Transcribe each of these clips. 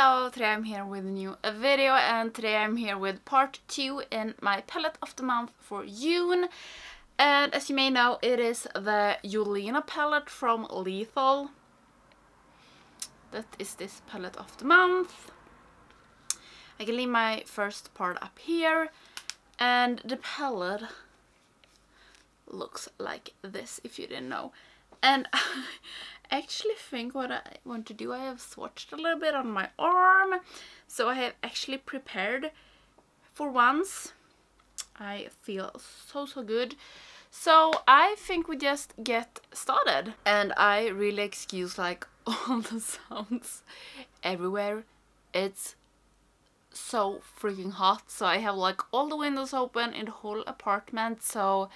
Hello, today I'm here with a new video and today I'm here with part 2 in my palette of the month for June. And as you may know, it is the Jolina palette from Lethal. That is this palette of the month. I can leave my first part up here and the palette looks like this if you didn't know. And I actually think what I want to do, I have swatched a little bit on my arm. So I have actually prepared for once. I feel so, so good. So I think we just get started. And I really excuse like all the sounds everywhere. It's so freaking hot. So I have like all the windows open in the whole apartment. So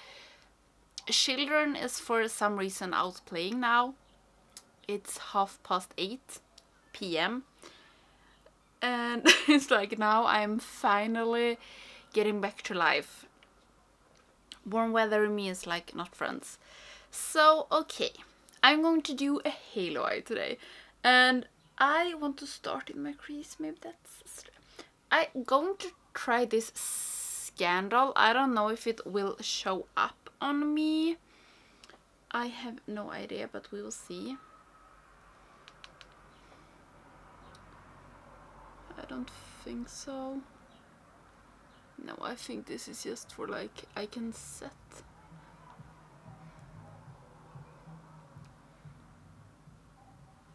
children is for some reason out playing now. It's half past 8 p.m. And it's like now I'm finally getting back to life. Warm weather means like not friends. So, okay. I'm going to do a halo eye today. And I want to start in my crease. Maybe that's... I'm going to try this Scandal. I don't know if it will show up on me. I have no idea, but we will see. I don't think so. No, I think this is just for like, I can set.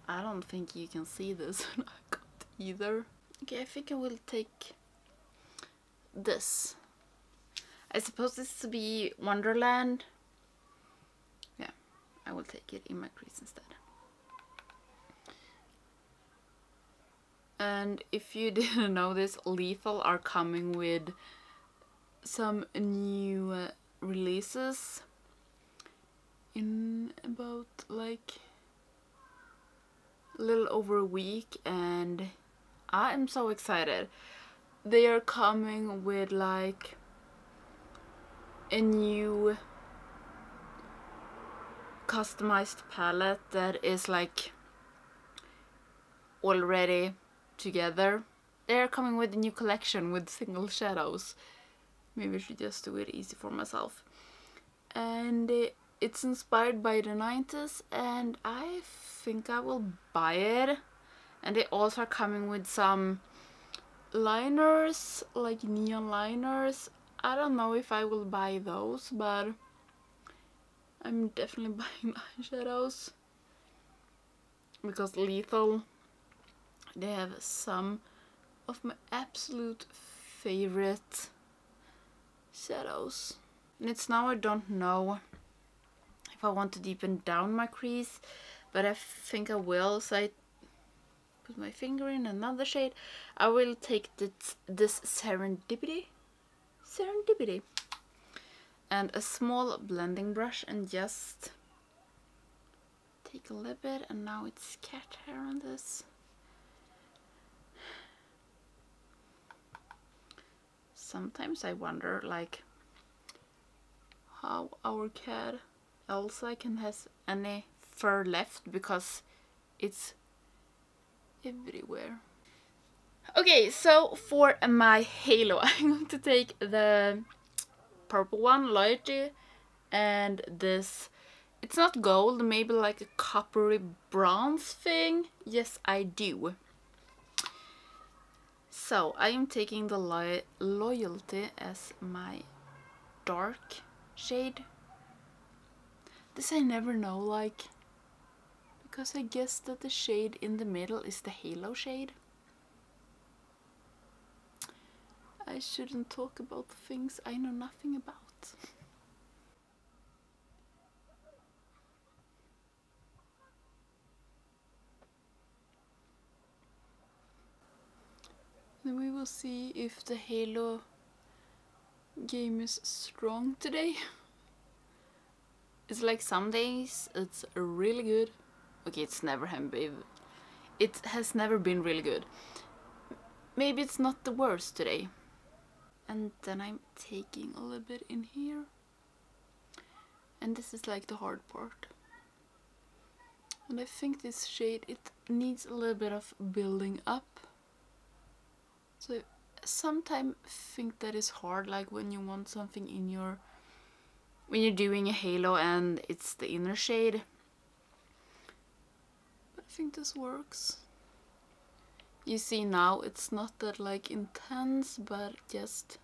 I don't think you can see this either. Okay, I think I will take this. I suppose this to be Wonderland. Yeah, I will take it in my crease instead. And if you didn't know this, Lethal are coming with some new uh, releases in about like a little over a week and I am so excited. They are coming with like a new customized palette that is like already together. They're coming with a new collection with single shadows. Maybe I should just do it easy for myself. And uh, it's inspired by the 90s and I think I will buy it. And they also are coming with some liners, like neon liners I don't know if I will buy those, but I'm definitely buying eyeshadows because Lethal they have some of my absolute favorite shadows. And it's now I don't know if I want to deepen down my crease but I think I will. So I put my finger in another shade. I will take this, this Serendipity serendipity and a small blending brush and just take a little bit and now it's cat hair on this. Sometimes I wonder like how our cat Elsa can has any fur left because it's everywhere Okay, so for my halo, I'm going to take the purple one, Loyalty, and this, it's not gold, maybe like a coppery bronze thing. Yes, I do. So, I am taking the lo Loyalty as my dark shade. This I never know, like, because I guess that the shade in the middle is the halo shade. I shouldn't talk about things I know nothing about. Then we will see if the Halo game is strong today. It's like some days it's really good. Okay, it's never been. It has never been really good. Maybe it's not the worst today and then I'm taking a little bit in here and this is like the hard part and I think this shade it needs a little bit of building up So sometimes think that is hard like when you want something in your when you're doing a halo and it's the inner shade. But I think this works. You see now it's not that like intense but just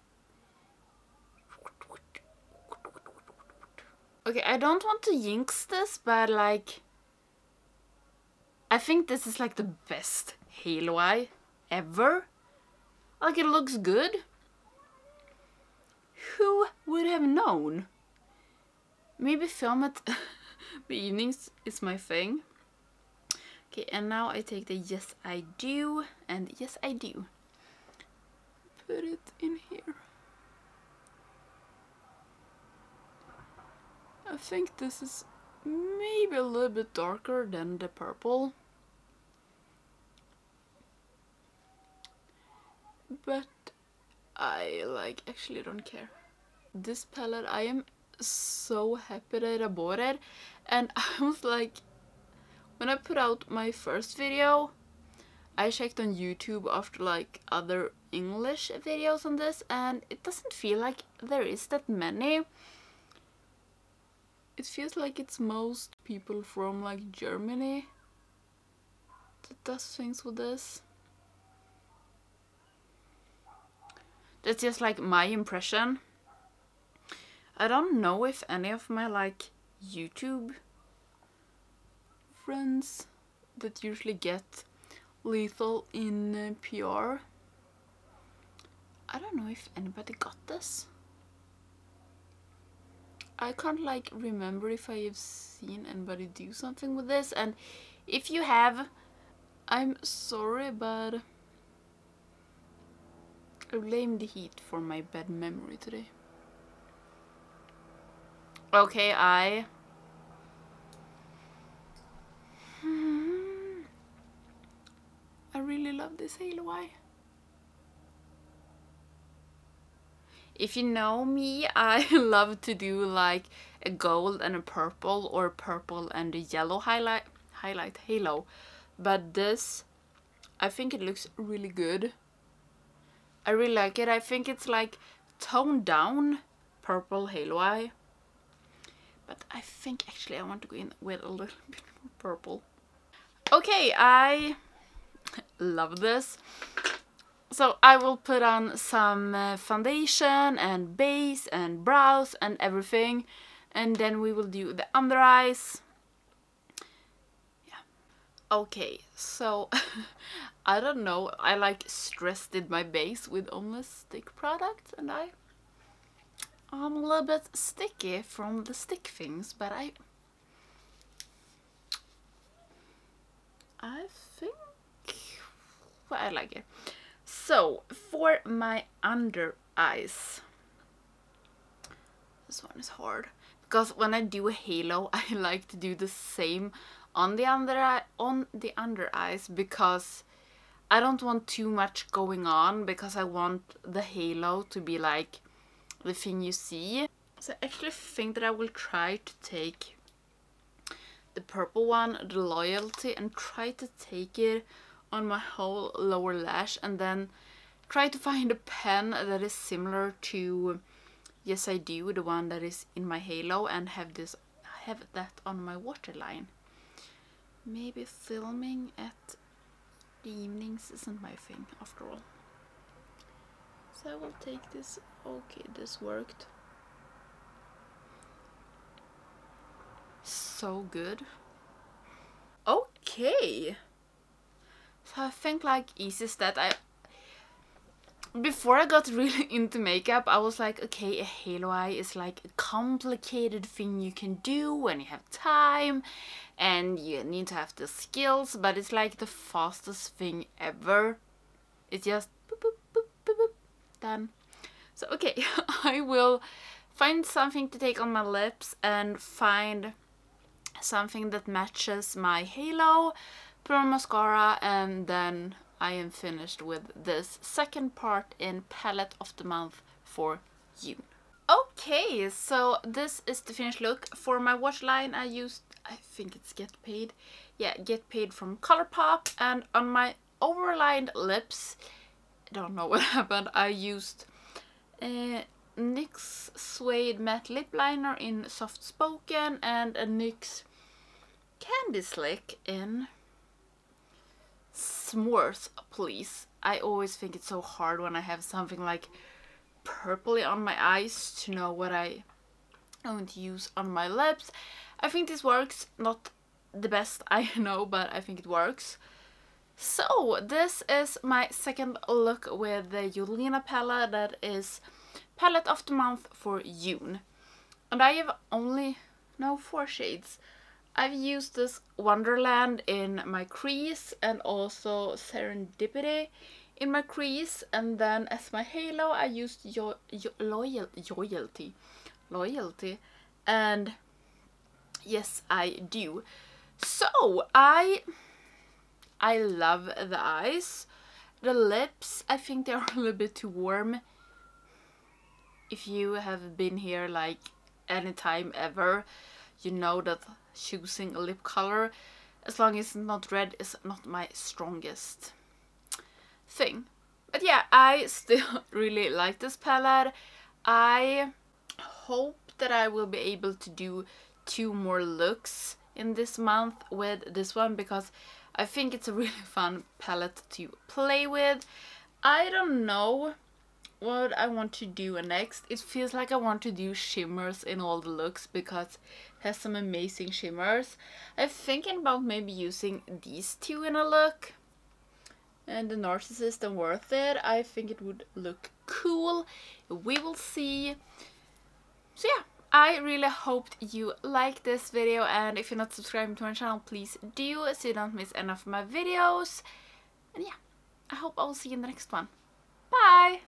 Okay, I don't want to jinx this, but like I think this is like the best Halo Eye ever. Like it looks good. Who would have known? Maybe film at the evenings is my thing. Okay, and now I take the yes I do and yes I do. Put it in here. I think this is maybe a little bit darker than the purple. But I like actually don't care. This palette, I am so happy that I bought it. And I was like, when I put out my first video, I checked on YouTube after like other English videos on this and it doesn't feel like there is that many. It feels like it's most people from like Germany that does things with this. That's just like my impression. I don't know if any of my like YouTube that usually get lethal in uh, PR. I don't know if anybody got this. I can't like remember if I have seen anybody do something with this and if you have I'm sorry but I blame the heat for my bad memory today. Okay. I really love this Halo Eye. If you know me, I love to do like a gold and a purple or purple and a yellow highlight highlight halo. But this, I think it looks really good. I really like it. I think it's like toned down purple halo eye. But I think actually I want to go in with a little bit more purple. Okay, I love this. So I will put on some uh, foundation and base and brows and everything. And then we will do the under eyes. Yeah. Okay, so I don't know, I like stressed did my base with only stick products and I I'm a little bit sticky from the stick things, but I I think I like it. So for my under eyes, this one is hard because when I do a halo, I like to do the same on the under eye on the under eyes because I don't want too much going on because I want the halo to be like the thing you see. So I actually think that I will try to take the purple one, the loyalty, and try to take it on my whole lower lash and then try to find a pen that is similar to Yes I Do, the one that is in my halo and have this have that on my waterline. Maybe filming at the evenings isn't my thing after all. So I will take this. Okay, this worked. So good. Okay. I think like easy that I before I got really into makeup, I was like, okay, a halo eye is like a complicated thing you can do when you have time and you need to have the skills, but it's like the fastest thing ever. It's just boop, boop, boop, done. So, okay, I will find something to take on my lips and find something that matches my halo, put mascara, and then I am finished with this second part in palette of the month for you. Okay, so this is the finished look. For my wash line. I used, I think it's Get Paid. Yeah, Get Paid from Colourpop. And on my overlined lips, I don't know what happened. I used uh, NYX Suede Matte Lip Liner in Soft Spoken and a NYX Candy Slick in S'mores Please. I always think it's so hard when I have something like purpley on my eyes to know what I want to use on my lips. I think this works, not the best I know, but I think it works. So, this is my second look with the Jolina palette that is palette of the month for June. And I have only, no, four shades. I've used this Wonderland in my crease and also Serendipity in my crease. And then as my halo I used yo yo loyal loyalty loyalty. And yes I do. So I I love the eyes. The lips I think they're a little bit too warm. If you have been here like anytime ever you know that choosing a lip color as long as it's not red is not my strongest thing. But yeah, I still really like this palette. I hope that I will be able to do two more looks in this month with this one because I think it's a really fun palette to play with. I don't know what I want to do next. It feels like I want to do shimmers in all the looks because has some amazing shimmers. I'm thinking about maybe using these two in a look. And the narcissist and worth it. I think it would look cool. We will see. So yeah I really hoped you liked this video. And if you're not subscribed to my channel please do so you don't miss any of my videos. And yeah I hope I'll see you in the next one. Bye